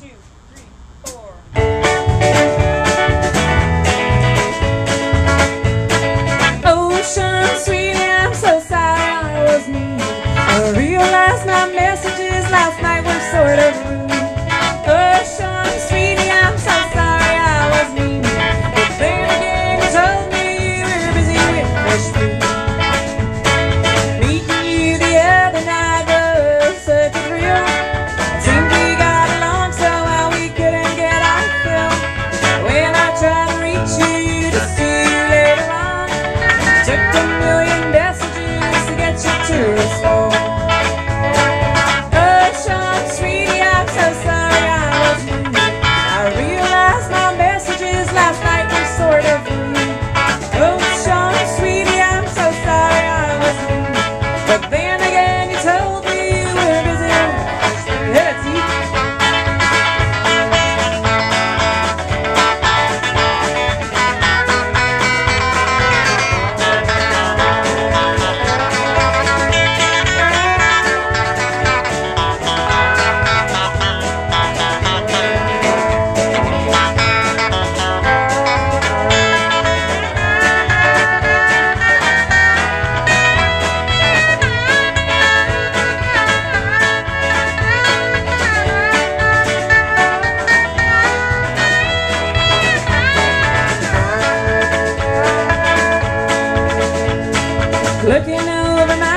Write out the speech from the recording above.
two, three, four. Ocean, I'm so sorry I was mean. I realized my messages last night were sort of rude. Ocean, sweetie, I'm so sorry I was mean. You told me you were busy with. Looking over my